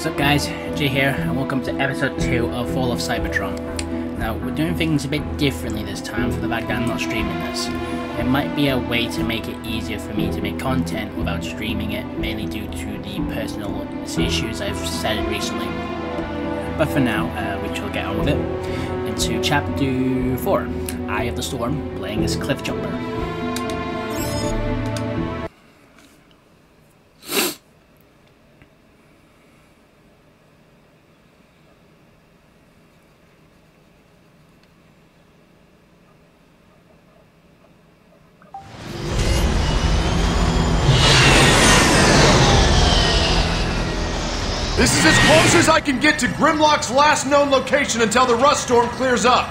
What's up guys, Jay here, and welcome to episode 2 of Fall of Cybertron. Now, we're doing things a bit differently this time for the fact that I'm not streaming this. It might be a way to make it easier for me to make content without streaming it, mainly due to the personal issues I've said recently. But for now, uh, we shall get on with it. Into chapter 4, Eye of the Storm, playing as Cliff to Grimlock's last known location until the rust storm clears up.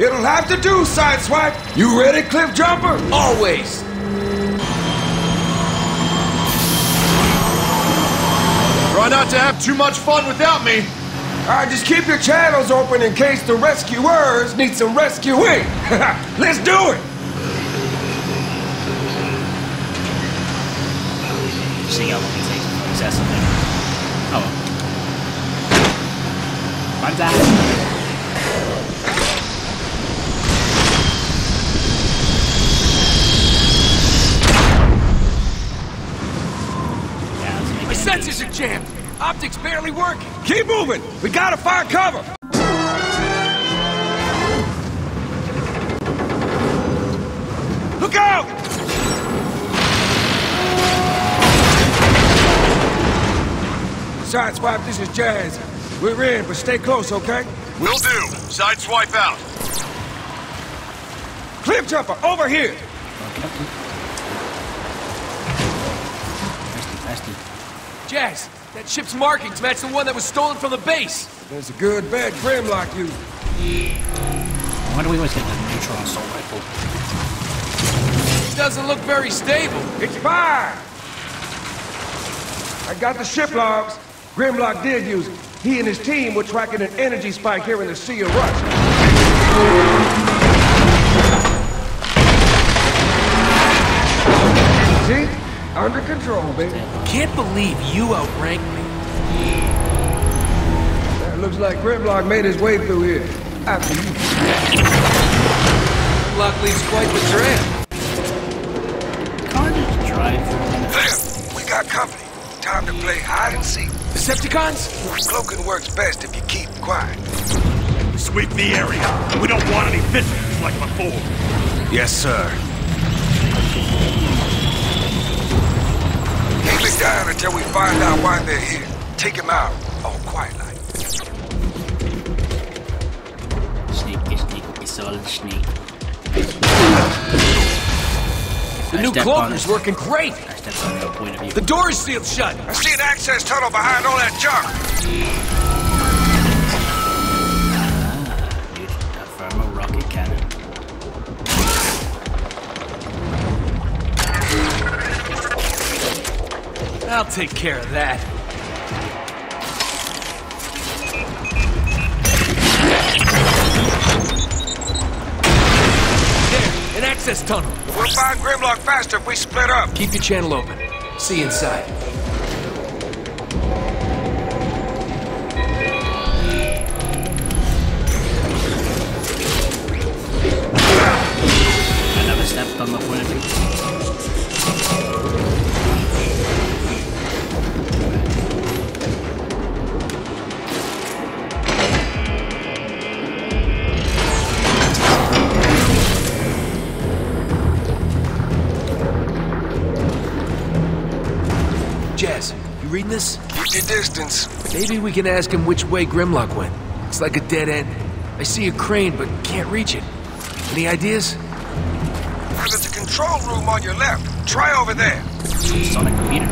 It'll have to do, Sideswipe. You ready, Cliff Jumper? Always. Try not to have too much fun without me. All right, just keep your channels open in case the rescuers need some rescuing. Let's do it. See how long it takes before he says something. Oh well. My dad. Yeah, My sensors are jammed. Optics barely working. Keep moving. We gotta find cover. Sideswipe, this is Jazz. We're in, but stay close, okay? Will do. Sideswipe out. Cliff Jumper, over here! Festy, festy. Jazz, that ship's markings match the one that was stolen from the base. There's a good bed Grimlock used. Why do we always get the neutron assault rifle? It doesn't look very stable. It's fine! I got the ship logs. Grimlock did use it. He and his team were tracking an energy spike here in the Sea of Rust. See? Under control, baby. Can't believe you outranked me. It looks like Grimlock made his way through here. After you. Lock leaves quite the trail. Can't drive. There! We got company. Time to play hide and seek. Decepticons? Cloaking works best if you keep quiet. Sweep the area. We don't want any visitors like before. Yes, sir. Keep it down until we find out why they're here. Take him out. All quiet like. Sneaky, sneaky, solid sneak. The I new stepped on cloaker's it. work great. I stepped point of view. The door is sealed shut. I see an access tunnel behind all that junk. Ah, Dude, a thermal rocket cannon. I'll take care of that. An access tunnel. We'll find Grimlock faster if we split up. Keep your channel open. See you inside. I never stepped on the point of this? Keep your distance. Maybe we can ask him which way Grimlock went. It's like a dead end. I see a crane, but can't reach it. Any ideas? There's a control room on your left. Try over there. Sonic repeater.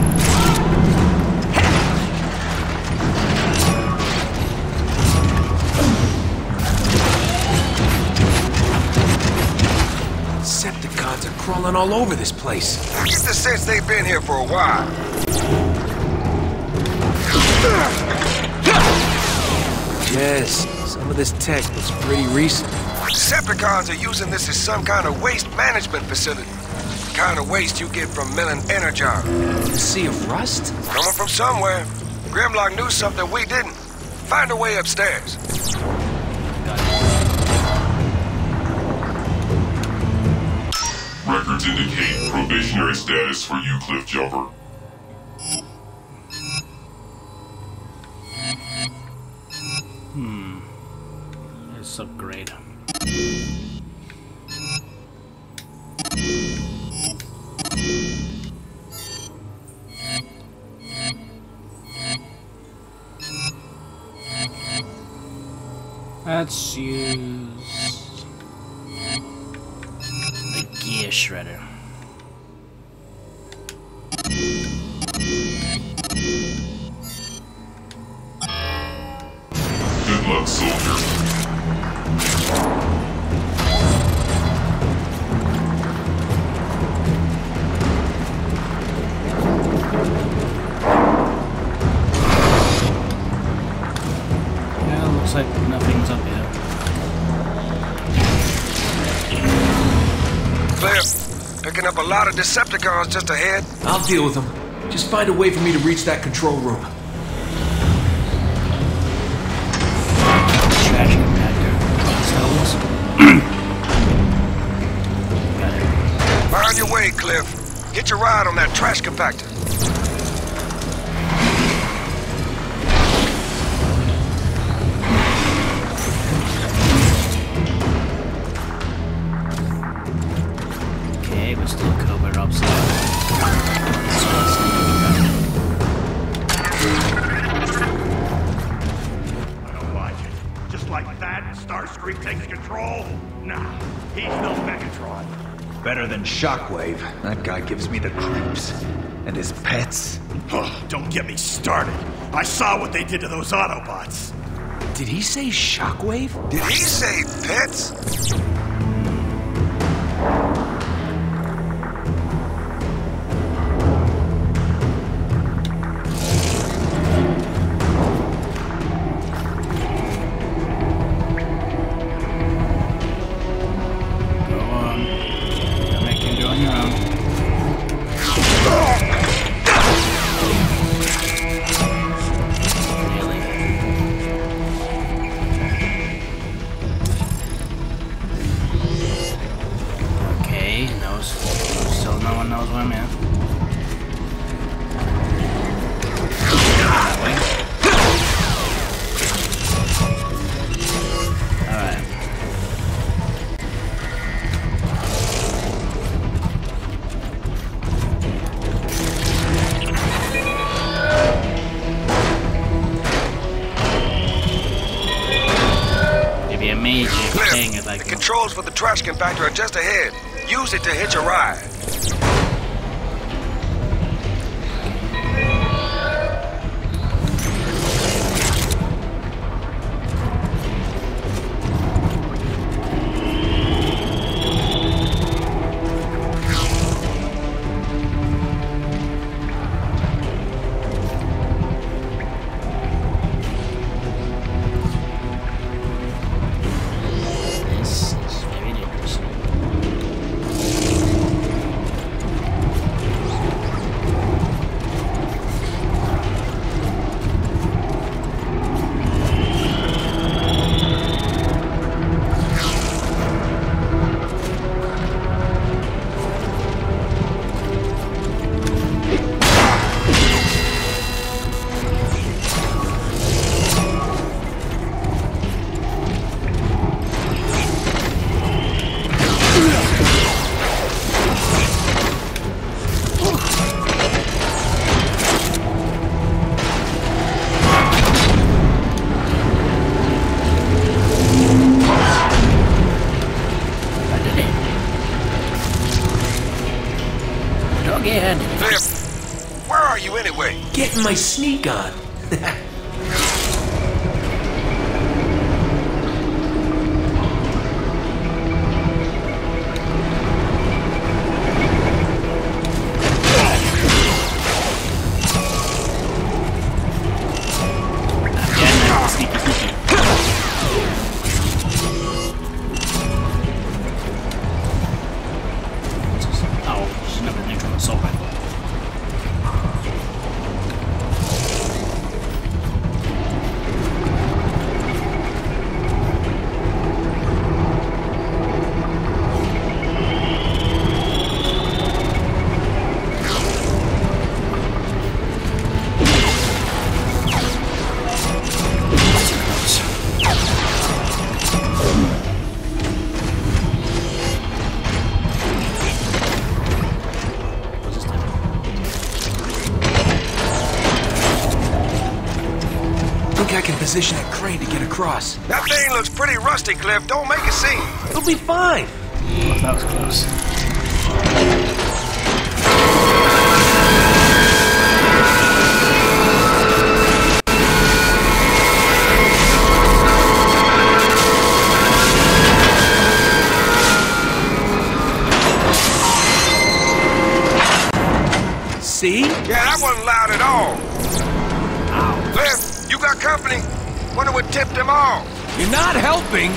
Decepticons are crawling all over this place. I get the sense they've been here for a while. Yes, some of this tech looks pretty recent. Decepticons are using this as some kind of waste management facility. The kind of waste you get from milling energon. The Sea of Rust? Coming from somewhere. Grimlock knew something we didn't. Find a way upstairs. Records indicate probationary status for you, Cliff Jumper. Hmm. Let's upgrade. Let's use the gear shredder. Decepticons just ahead. I'll deal with them. Just find a way for me to reach that control room. Trash compactor. Stones. Got it. Find your way, Cliff. Get your ride on that trash compactor. He's no Megatron. Better than Shockwave. That guy gives me the creeps. And his pets. Huh, don't get me started. I saw what they did to those Autobots. Did he say shockwave? Did he say pets? Compactor are just ahead. Use it to hitch a my sneak on. position that crane to get across. That thing looks pretty rusty, Cliff. Don't make a scene. It'll be fine. Oh, that was close. See? Yeah, that wasn't loud at all. Cliff, you got company? Wonder what tipped them off. You're not helping.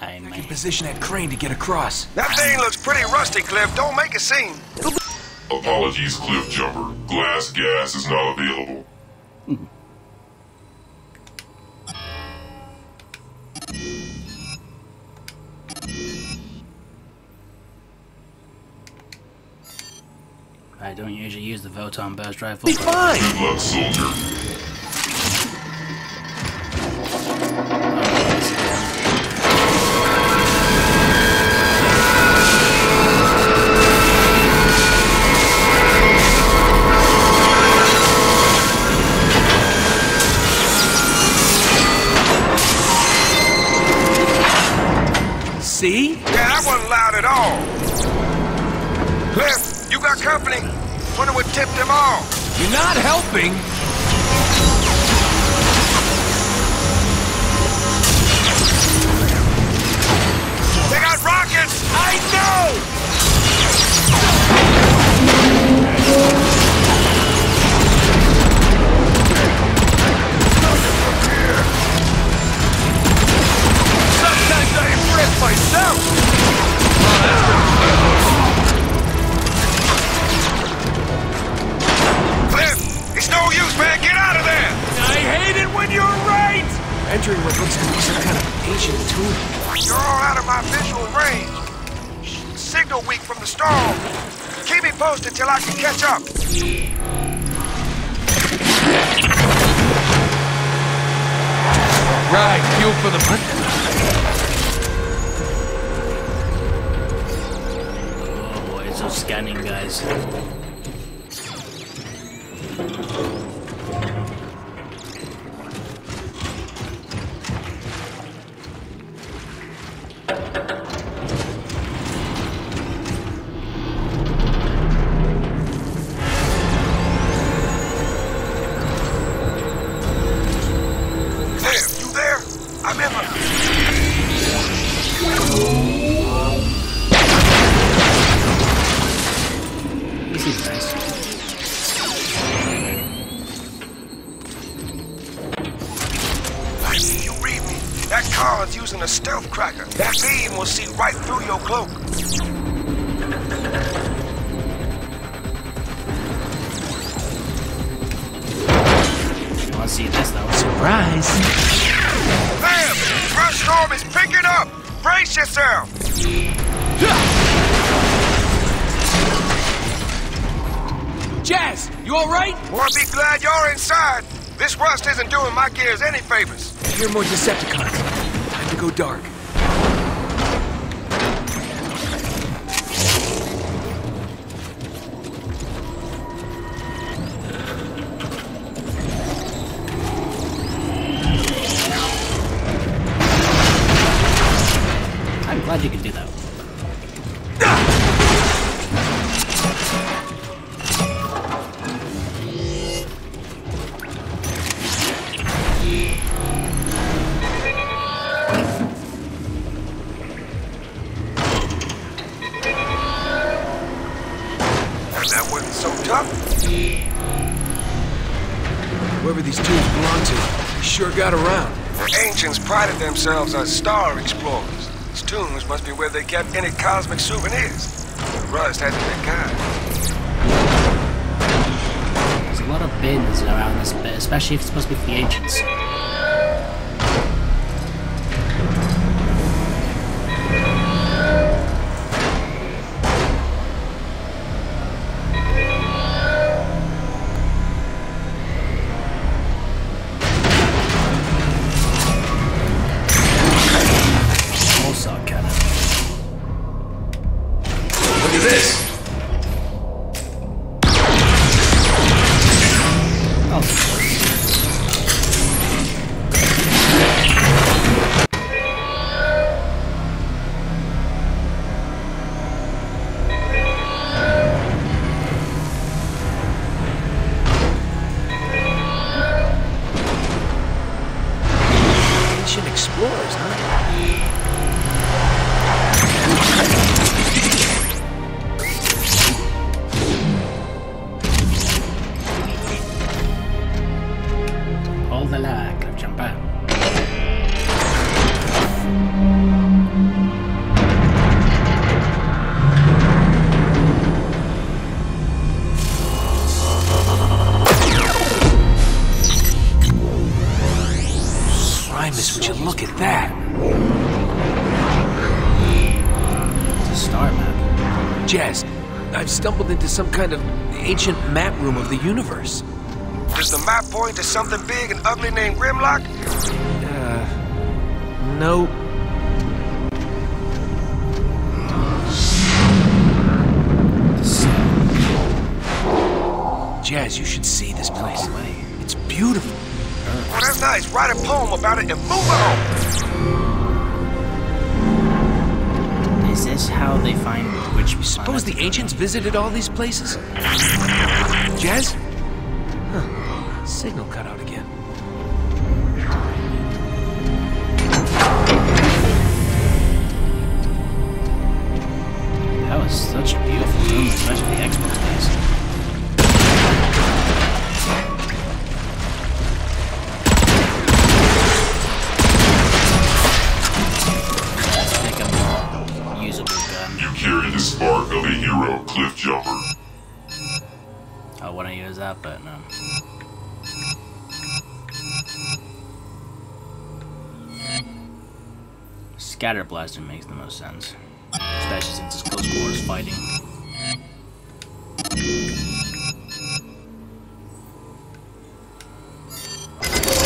I may. Position that crane to get across. That thing looks pretty rusty, Cliff. Don't make a scene. Apologies, Cliff Jumper. Glass gas is not available. I don't usually use the Photon burst rifle. Be fine. Good luck, soldier. Helping. This is nice. You read me. That car's using a stealth cracker. That beam will see right through your cloak. Want to see this though. Surprise. Bam! Rust storm is picking up! Brace yourself! Jazz, you alright? Wanna be glad you're inside. This rust isn't doing my gears any favors. Hear more Decepticons. Time to go dark. Themselves as star explorers. These tombs must be where they kept any cosmic souvenirs. Rust hasn't been kind. There's a lot of bins around this bit, especially if it's supposed to be for the ancients. Explorers, huh? Some kind of ancient map room of the universe. Does the map point to something big and ugly named Grimlock? Uh, No. Jazz, you should see this place. It's beautiful. Well, that's nice. Write a poem about it and move on. Is how they find which Suppose the ancients visited all these places? Jazz? Huh. Signal cut out again. That was such a beautiful room, especially the Xbox days. Scatter blaster makes the most sense, especially since it's close quarters fighting.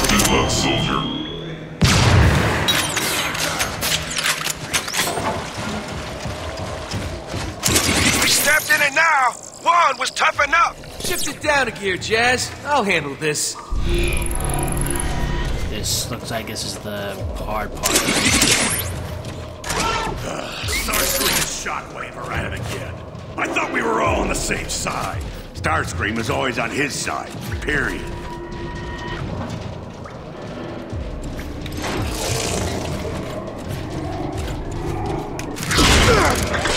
Good luck, soldier. We stepped in it now. One was tough enough. Shift it down a gear, Jazz. I'll handle this. This looks like this is the hard part. Starscream and Shockwave are it again. I thought we were all on the same side. Starscream is always on his side. Period. These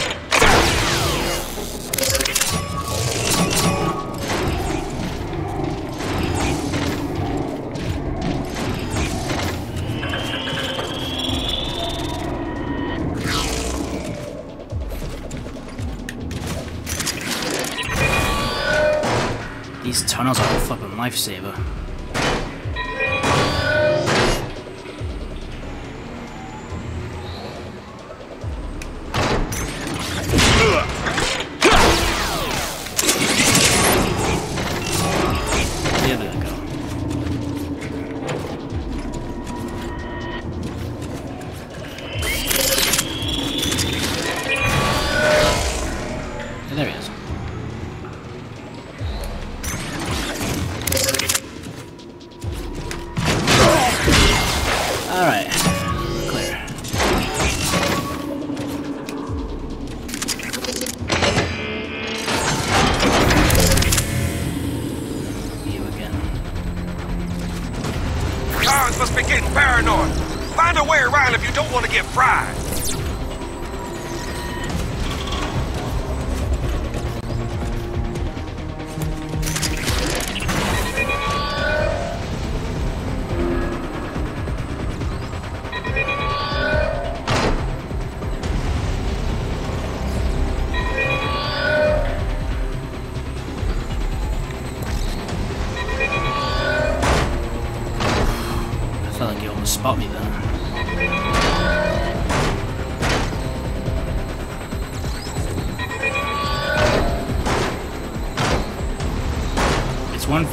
lifesaver.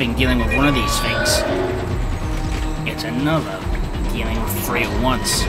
Thing dealing with one of these things. It's another dealing with three at once.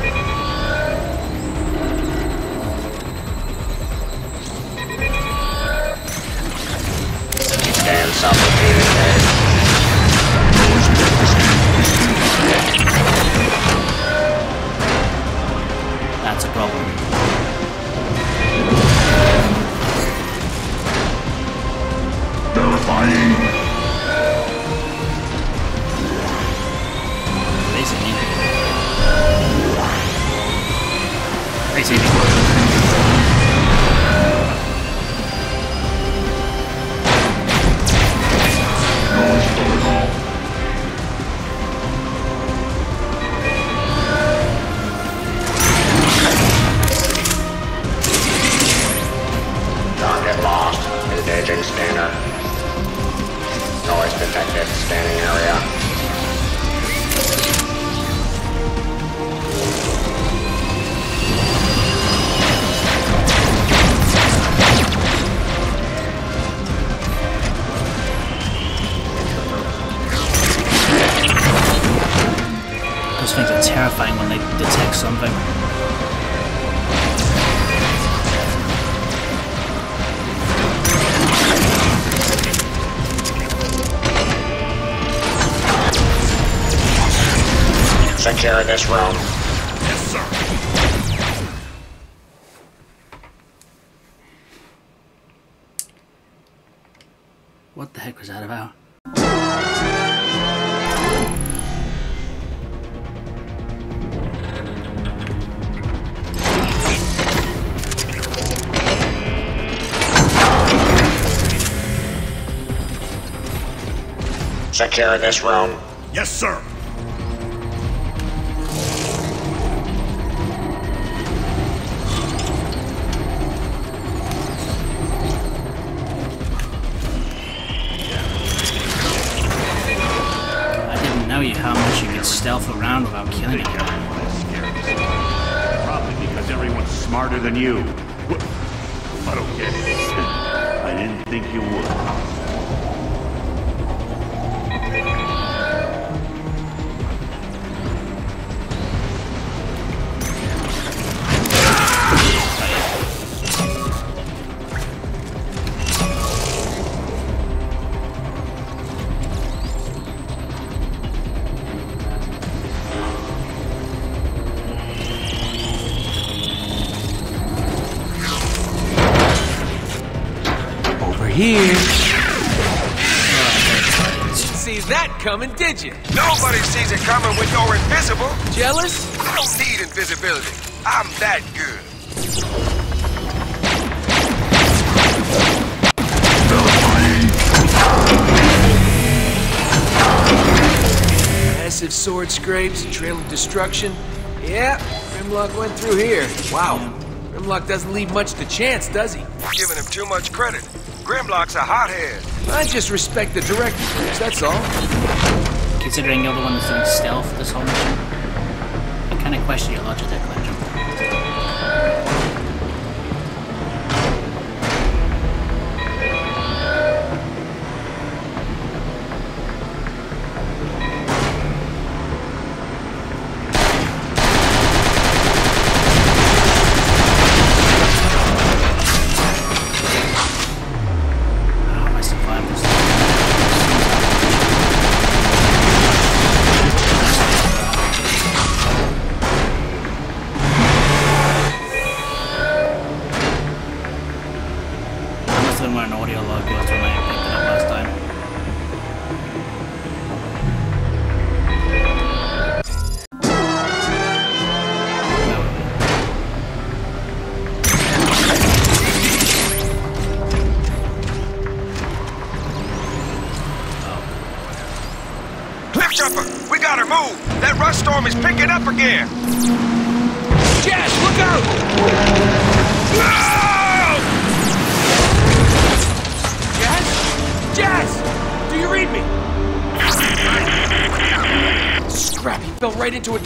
Secure this room. Yes, sir. I didn't know you how much you could stealth around without killing Think anyone. everyone is scared of this. Probably because everyone's smarter than you. Coming, did you? Nobody sees it coming when you're invisible. Jealous? I don't need invisibility. I'm that good. Massive sword scrapes, trail of destruction. Yeah, Grimlock went through here. Wow. Grimlock doesn't leave much to chance, does he? Giving him too much credit. Grimlock's a hothead. I just respect the director, that's all. Considering you're the one that's doing stealth this whole mission, I kind of question your logic there,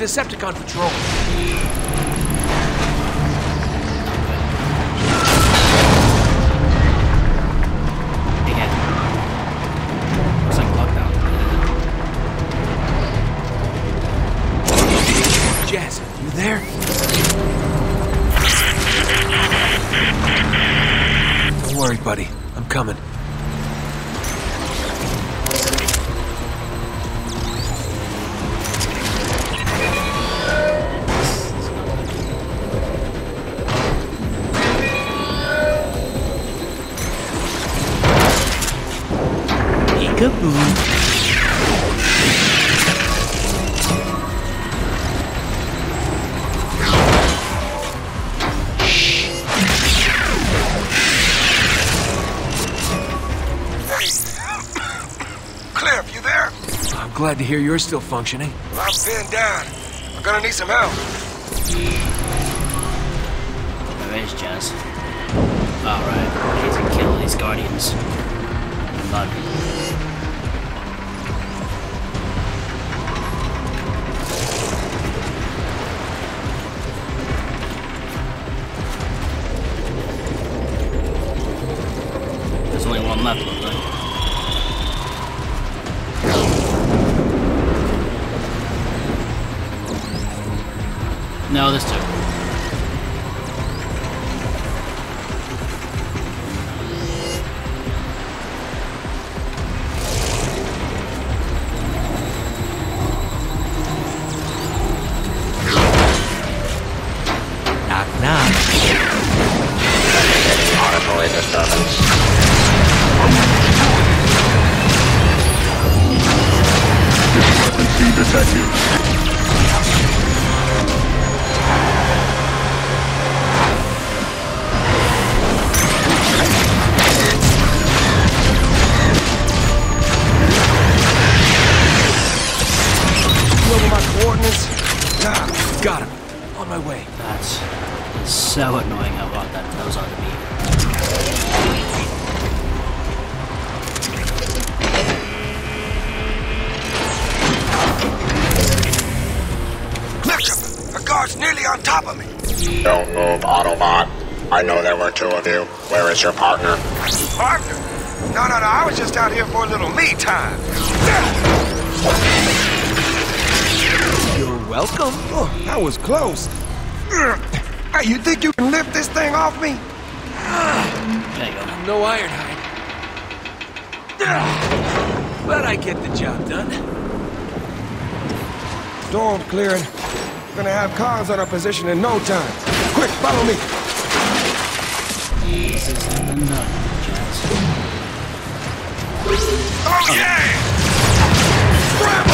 Decepticon patrol. Hear you're still functioning. I'm pinned down. I'm gonna need some help. There is Jazz. Alright, I need to kill these guardians. Bug. Clifton, a guard's nearly on top of me. Don't move, Autobot. I know there were two of you. Where is your partner? Partner? No, no, no. I was just out here for a little me time. You're welcome. Oh, that was close. Hey, you think you can lift this thing off me? There you go. No Ironhide. But I get the job done. Storm clearing. Gonna have cars on our position in no time. Quick, follow me. This is the nut, Jazz. Oh, yeah! What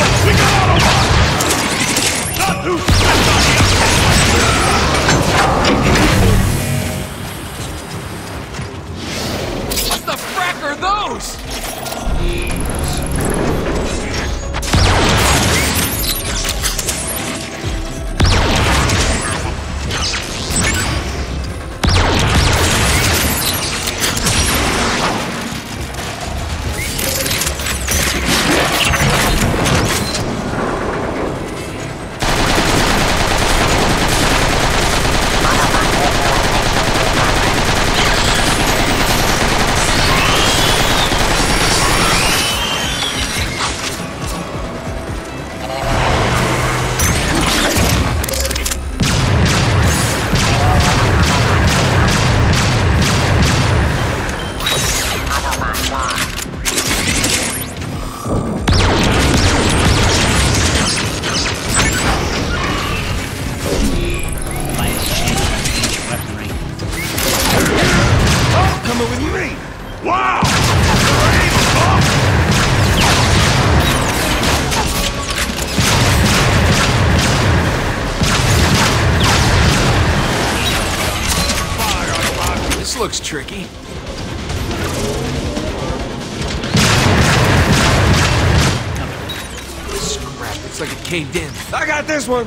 this one.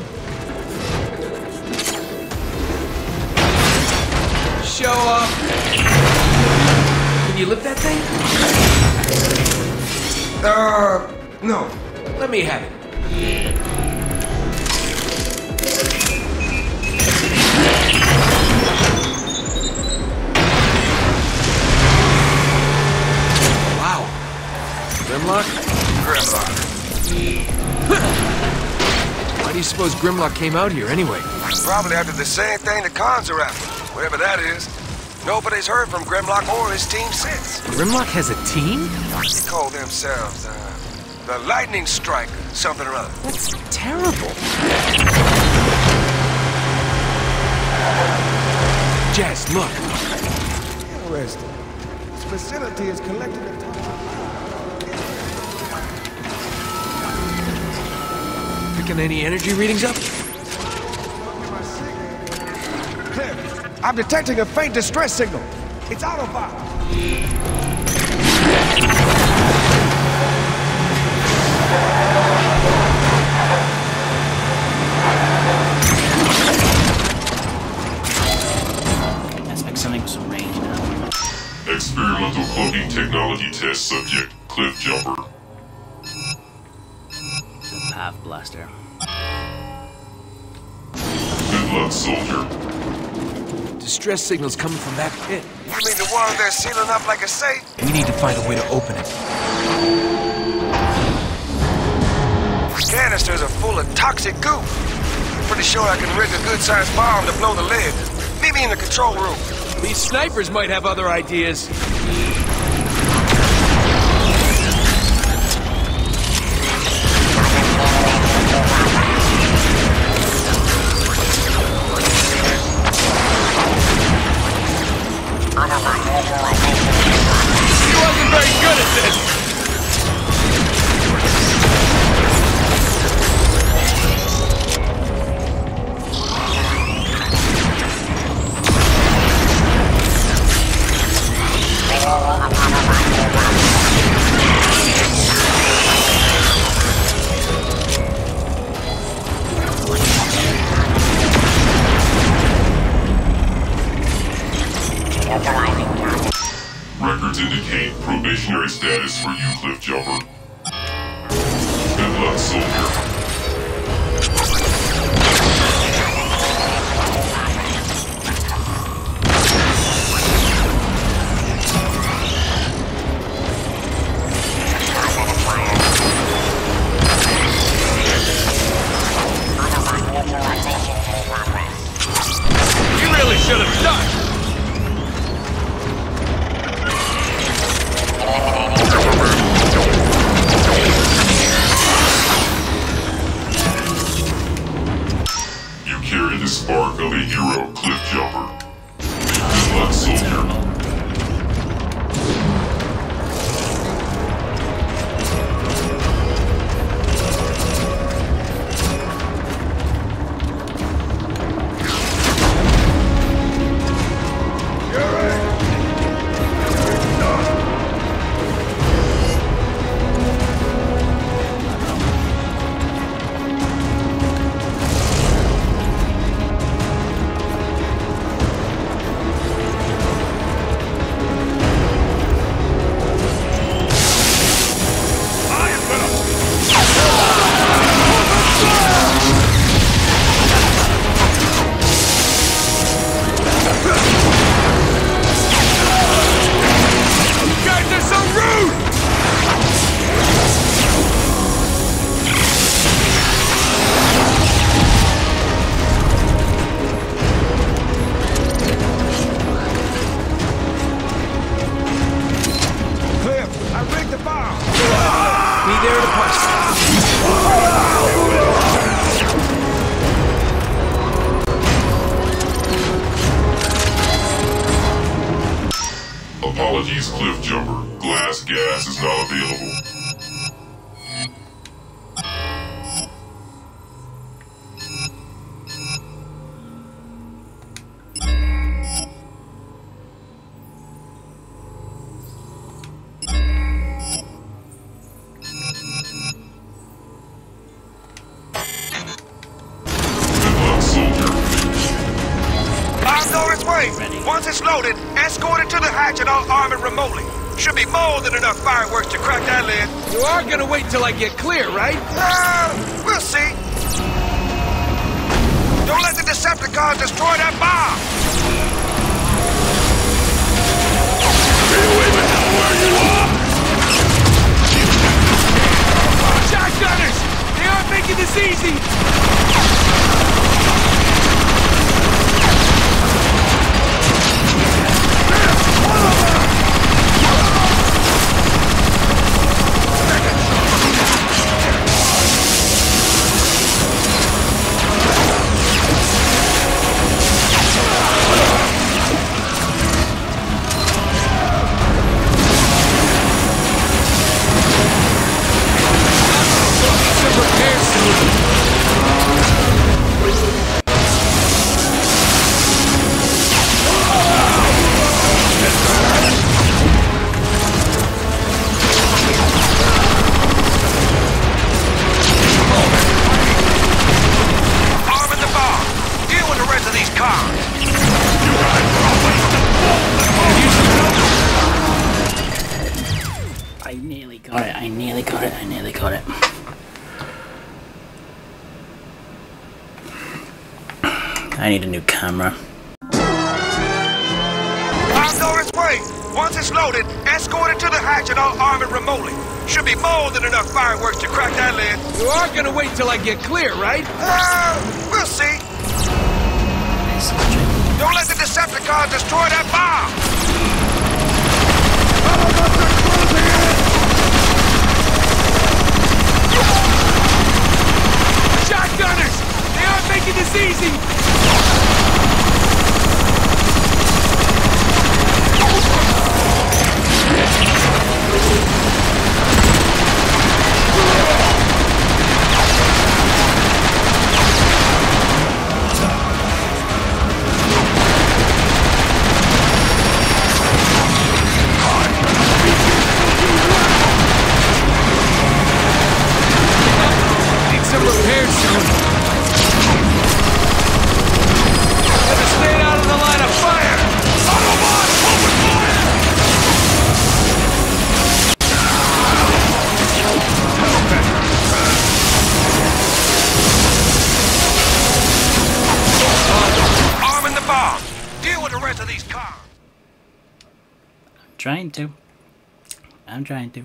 Show up. Can you lift that thing? Uh, no. Let me have it. Wow. Grimlock? Grimlock. Why do you suppose Grimlock came out here anyway? Probably after the same thing the cons are after. Whatever that is. Nobody's heard from Grimlock or his team since. Grimlock has a team? They call themselves, uh, the Lightning Strike, something or other. That's terrible. Jess, look. Interesting. This facility is collecting picking any energy readings up? I'm detecting a faint distress signal. It's Autobot. That's something range now. Experimental cloaking technology test subject, Cliffjumper. Path Blaster. Good luck, soldier. Distress signals coming from that pit. You mean the one they're sealing up like a safe? We need to find a way to open it. Canisters are full of toxic goo. Pretty sure I can rig a good-sized bomb to blow the lid. Meet me in the control room. These snipers might have other ideas. I'll arm it remotely. Should be more than enough fireworks to crack that lid. You are gonna wait till I get clear, right? Uh, we'll see. Don't let the Decepticons destroy that bomb! Shotgunners! They aren't making this easy! Till I get clear, right? Uh, trying to.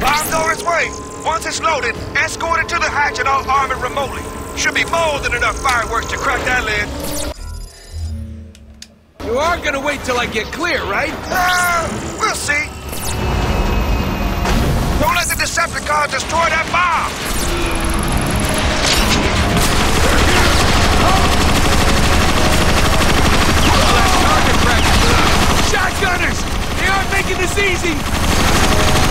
Bomb door its way. Once it's loaded, escort it to the hatch and I'll arm it remotely. Should be more than enough fireworks to crack that lid. You are gonna wait till I get clear, right? Uh, we'll see. Don't let the Decepticons destroy that bomb! Target practice! Shotgunners! Making this easy!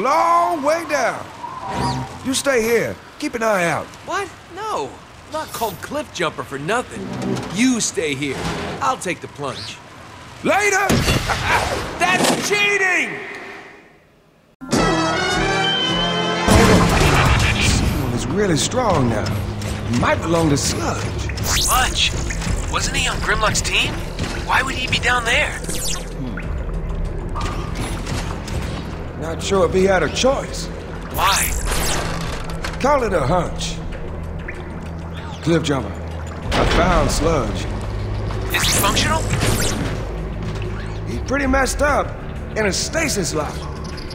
Long way down. You stay here. Keep an eye out. What? No. I'm not called Cliffjumper for nothing. You stay here. I'll take the plunge. Later! That's cheating! Someone is really strong now. He might belong to Sludge. Sludge! Wasn't he on Grimlock's team? Why would he be down there? Hmm. Not sure if he had a choice. Why? Call it a hunch. Cliffjumper, I found Sludge. Is he functional? He's pretty messed up in a stasis lock.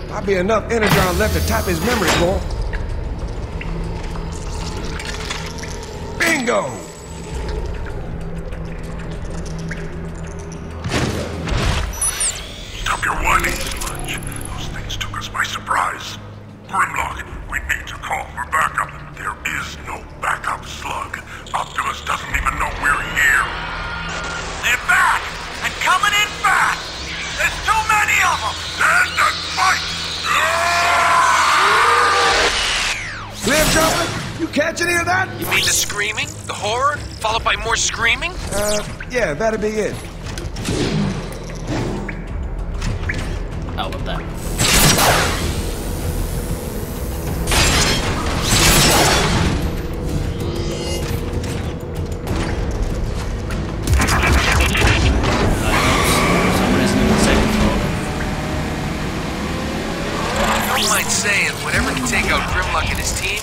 Might be enough energon left to tap his memory core. Bingo! Uh, yeah, that'd be it. Out with that. saying whatever can take out Grimlock and his team,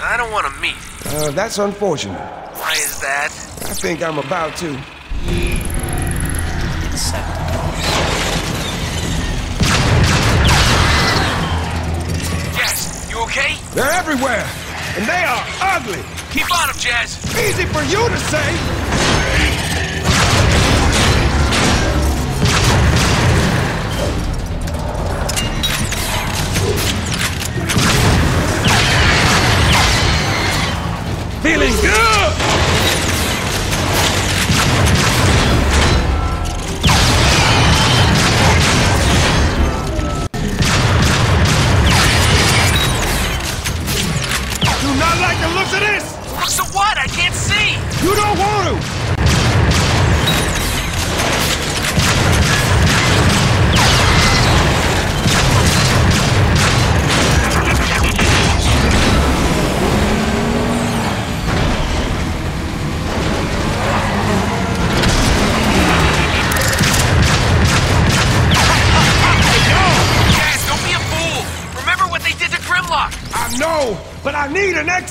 I don't want to meet. Uh, that's unfortunate think I'm about to. Jazz, you okay? They're everywhere, and they are ugly. Keep on them, Jazz. Easy for you to say. Feeling good!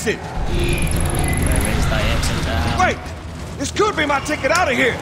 Exit! Where is thy exit? Wait! This could be my ticket out of here!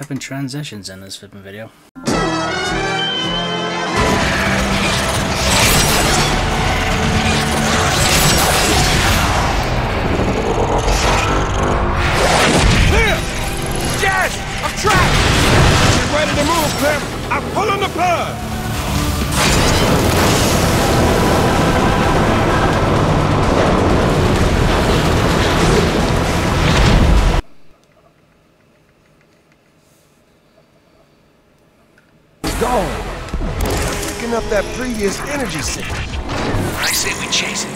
Flipping transitions in this flipping video. Gone. Picking up that previous energy signal. I say we chase it.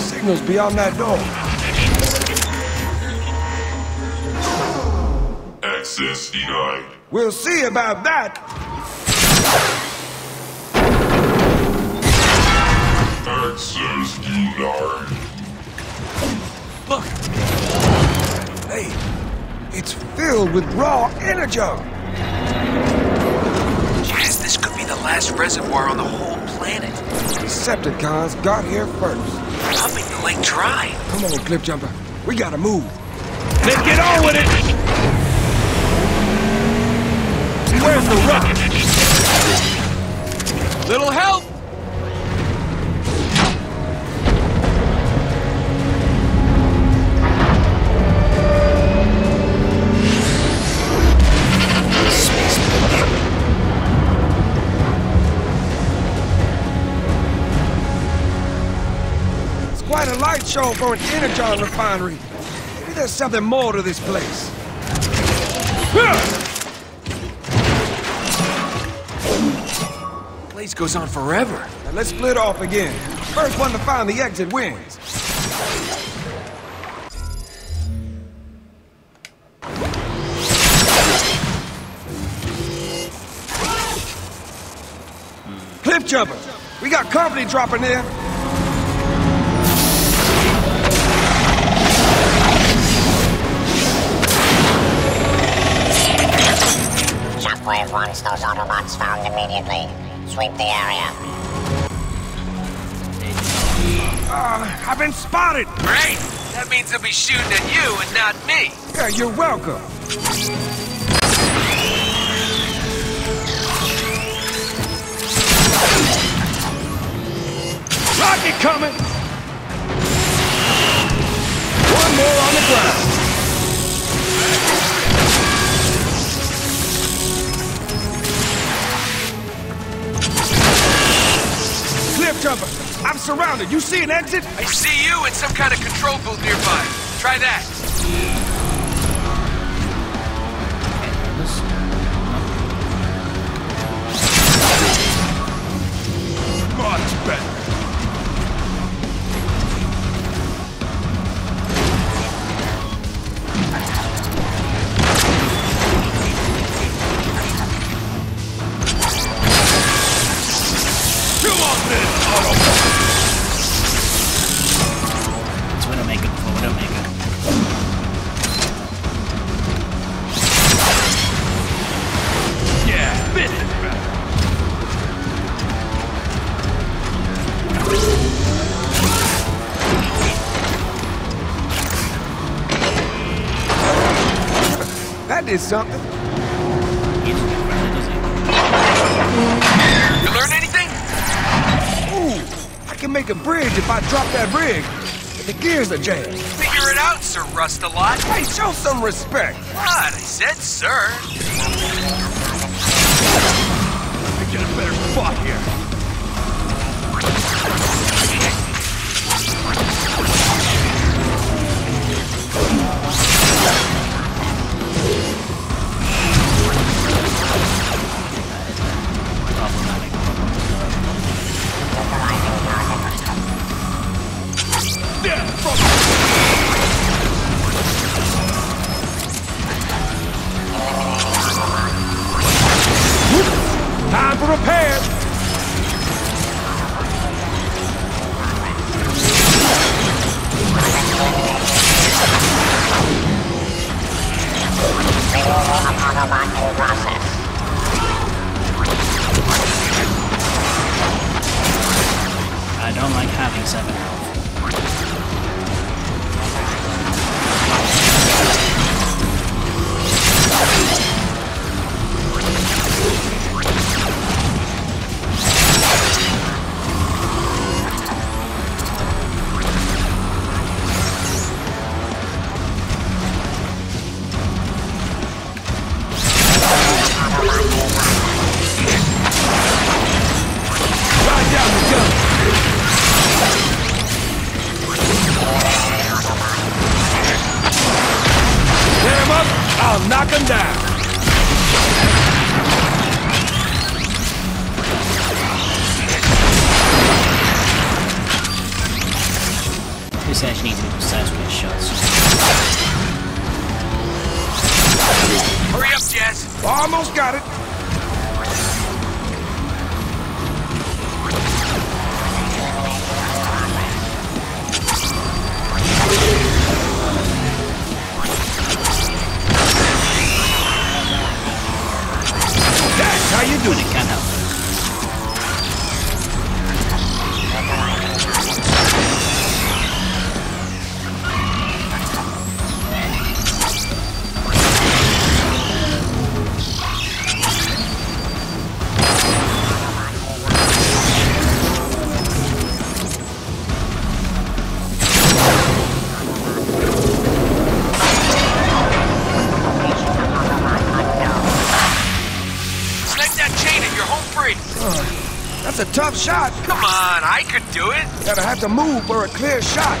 Signal's beyond that door. Access denied. We'll see about that. Access denied. Look, Hey, it's filled with raw energy! Jazz, this could be the last reservoir on the whole planet. Decepticons got here first. Pumping the lake dry. Come on, Cliffjumper. We gotta move. Let's get on with it. Where's the rocket? Little help. Show for an energon refinery. Maybe there's something more to this place. Blaze goes on forever. Now let's split off again. First one to find the exit wins. Cliffjumper, we got company dropping in. Ship reference to settlements found immediately. Sweep the area. Uh, I've been spotted. Great. That means they'll be shooting at you and not me. Yeah, you're welcome. Rocket coming! One more on the ground. I'm surrounded. You see an exit? I see you in some kind of control booth nearby. Try that. is something. You learn anything? Ooh, I can make a bridge if I drop that rig. The gears are jammed. Figure it out, Sir Rust-a-Lot. Hey, show some respect. What I said sir. to move for a clear shot.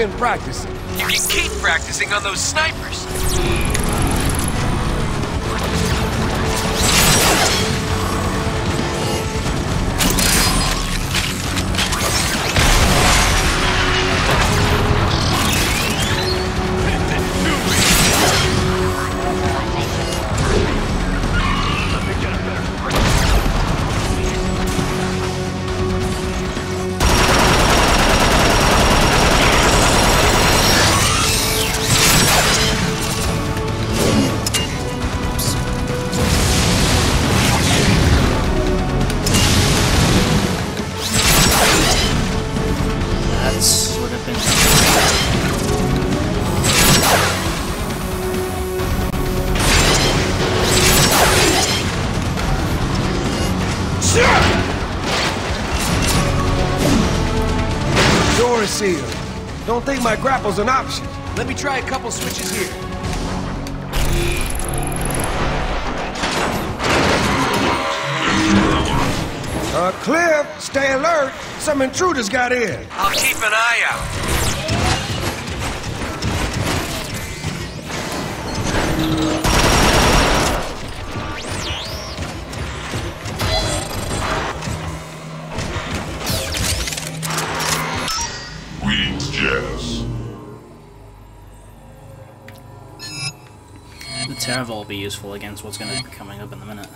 Been practicing. You can keep practicing on those snipers. My grapple's an option. Let me try a couple switches here. Uh, Cliff, stay alert. Some intruders got in. I'll keep an eye out. Be useful against what's going to be coming up in a minute.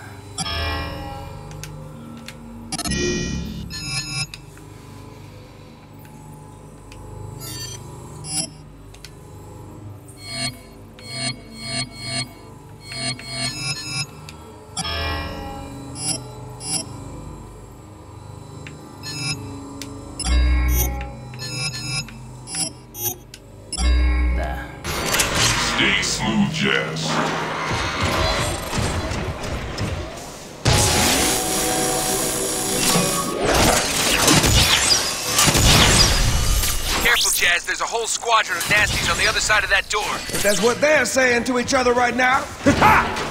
Stay smooth, Jazz. Squadron of nasties on the other side of that door. If that's what they're saying to each other right now. Ha!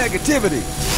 Negativity.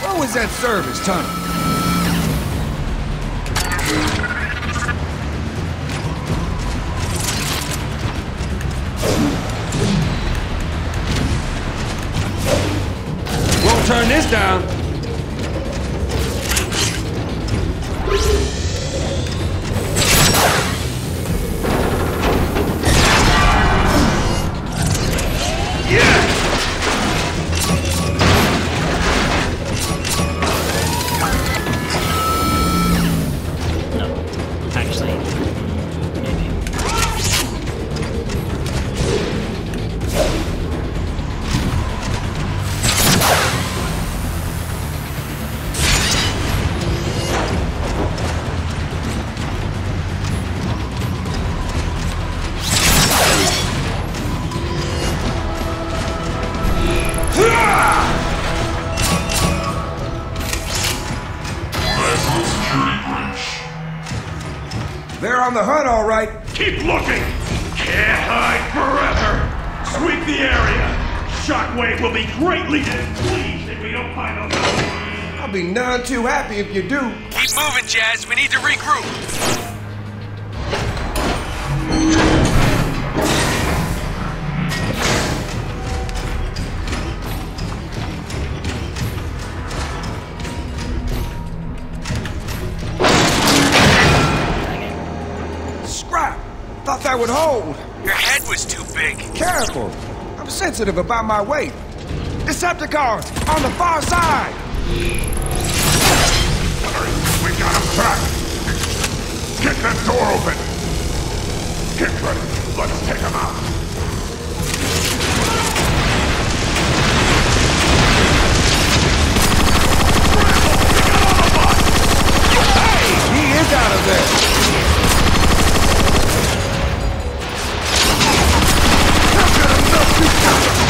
What was that service tunnel? Turn this down. The hut all right. Keep looking! Can't hide forever! Sweep the area! Shockwave will be greatly displeased if we don't find those I'll be none too happy if you do. Keep moving, Jazz. We need to regroup. Would hold. Your head was too big. Careful. I'm sensitive about my weight. Decepticons on the far side. We got him trapped! Get that door open! Get ready. Let's take him out. He is out of there. Anything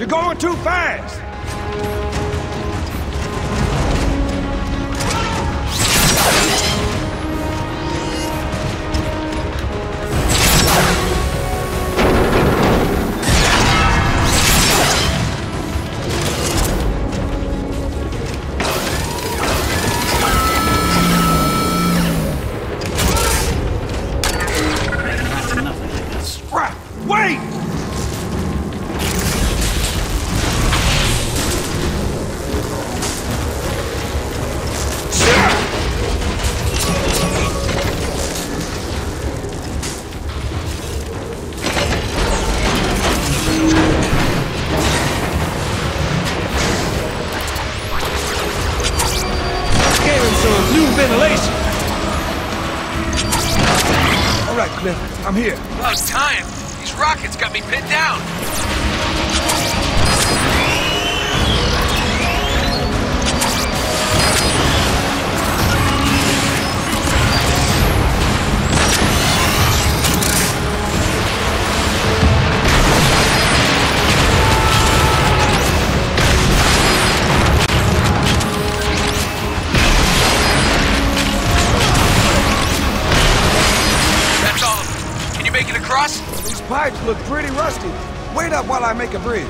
You're going too fast. Pipes look pretty rusty. Wait up while I make a bridge. The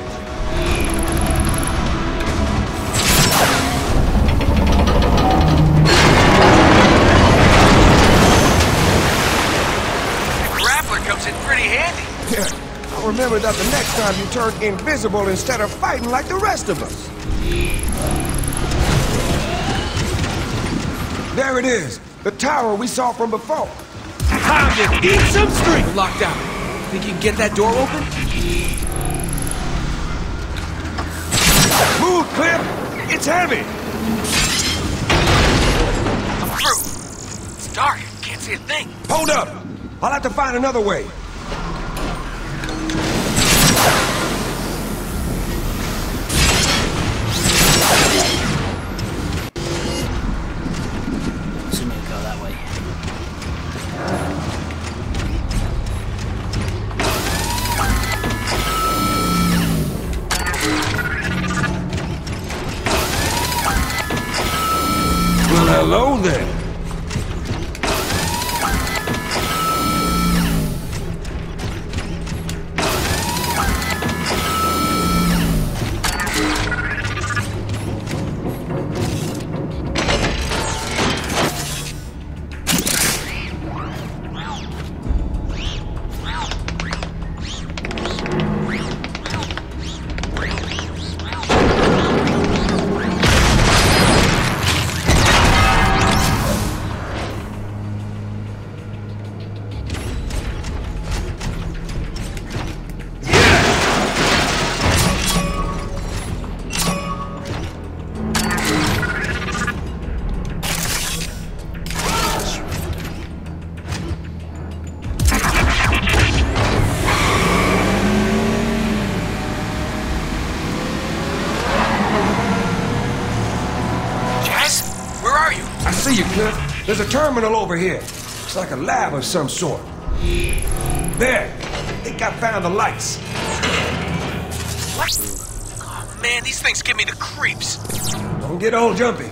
grappler comes in pretty handy. Yeah, I'll remember that the next time you turn invisible instead of fighting like the rest of us. There it is, the tower we saw from before. Time to eat some string. Locked out. Think you can get that door open? Move, Cliff! It's heavy! I'm through. It's dark. Can't see a thing. Hold up! I'll have to find another way. Terminal over here. It's like a lab of some sort. There. I think I found the lights. What? Oh, man, these things give me the creeps. Don't get all jumpy.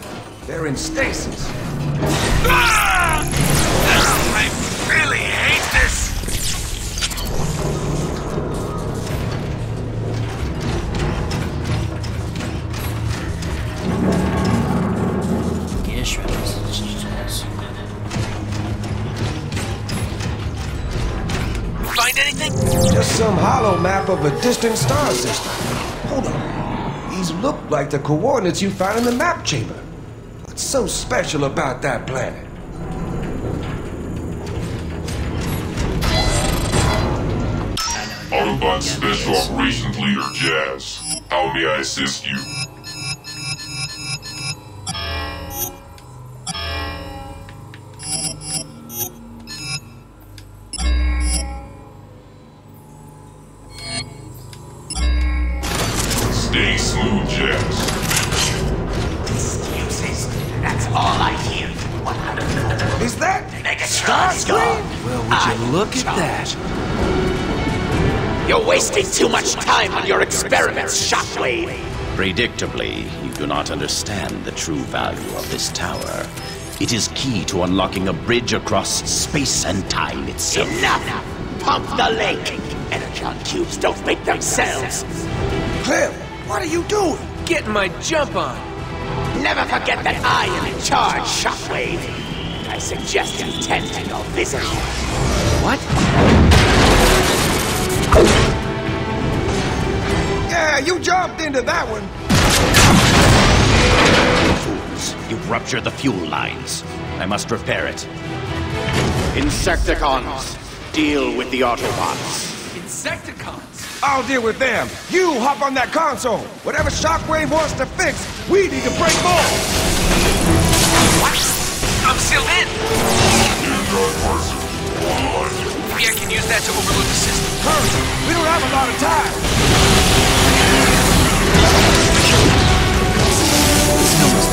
They're in stasis. Ah! Just some hollow map of a distant star system. Hold on. These look like the coordinates you found in the map chamber. What's so special about that planet? Autobot Special Operations Leader Jazz. How may I assist you? Too much time on your experiments, Shockwave. Predictably, you do not understand the true value of this tower. It is key to unlocking a bridge across space and time itself. Enough! Pump the lake! Energon cubes don't make themselves. Cliff, what are you doing? Getting my jump on. Never forget that I am in charge, Shockwave. I suggest you tend to your visit. What? Yeah, you jumped into that one. Fools, you've ruptured the fuel lines. I must repair it. Insecticons, deal with the Autobots. Insecticons? I'll deal with them. You hop on that console. Whatever Shockwave wants to fix, we need to break more. What? I'm still in. Maybe I can use that to overload the system. Hurry, we don't have a lot of time. This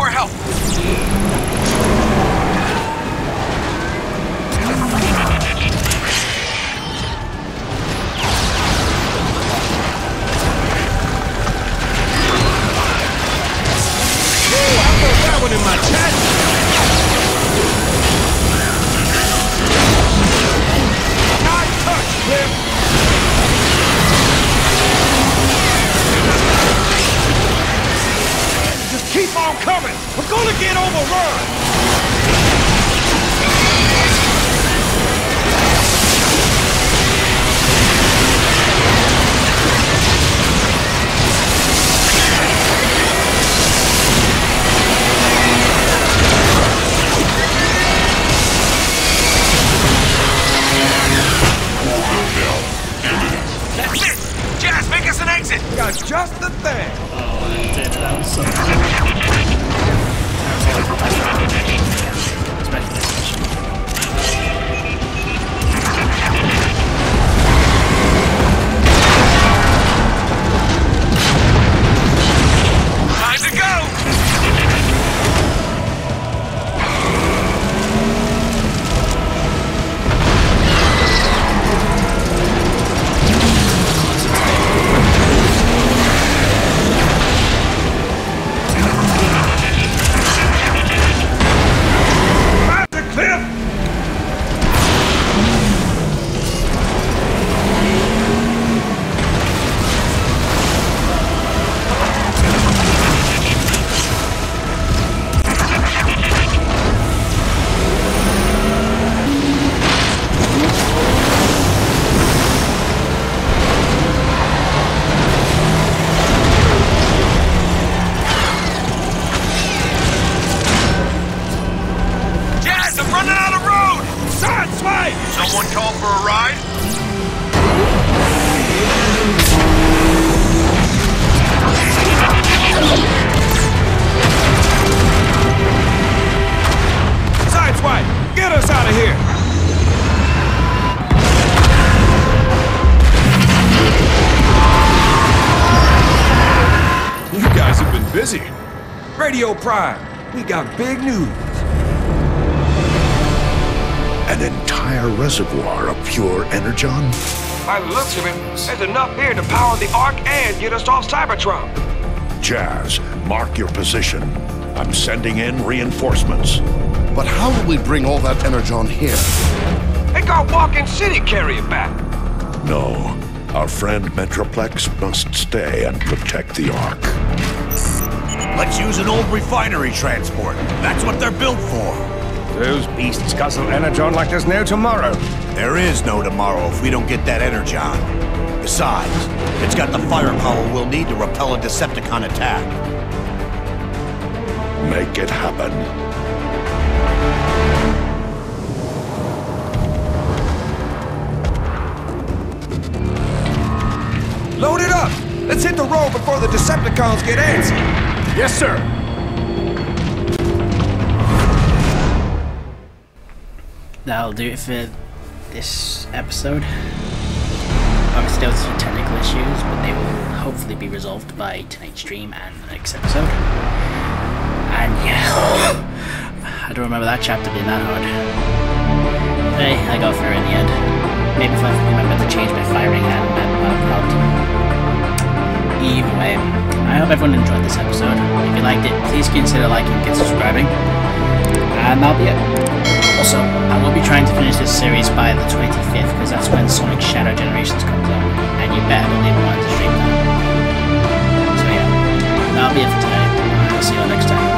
more help! for a ride? Sideswipe, get us out of here! You guys have been busy. Radio Prime, we got big news. An entire reservoir of pure energon? By the looks of it, there's enough here to power the Ark and get us off Cybertron. Jazz, mark your position. I'm sending in reinforcements. But how will we bring all that energon here? They got Walking City carrying back. No. Our friend Metroplex must stay and protect the Ark. Let's use an old refinery transport. That's what they're built for. Those beasts guzzle energon like there's no tomorrow. There is no tomorrow if we don't get that energon. Besides, it's got the firepower we'll need to repel a Decepticon attack. Make it happen. Load it up! Let's hit the road before the Decepticons get antsy. Yes, sir. That'll do it for this episode. There was some technical issues, but they will hopefully be resolved by tonight's stream and the next episode. And yeah, I don't remember that chapter being that hard. Hey, I got through in the end. Maybe if I remember to change my firing hand, that would. Either way, I hope everyone enjoyed this episode. If you liked it, please consider liking and subscribing. And that'll be it. Also, I will be trying to finish this series by the 25th because that's when Sonic Shadow Generations comes out, and you better believe I want to stream that. So yeah, that'll be it for today. I'll see you all next time.